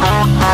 ha ha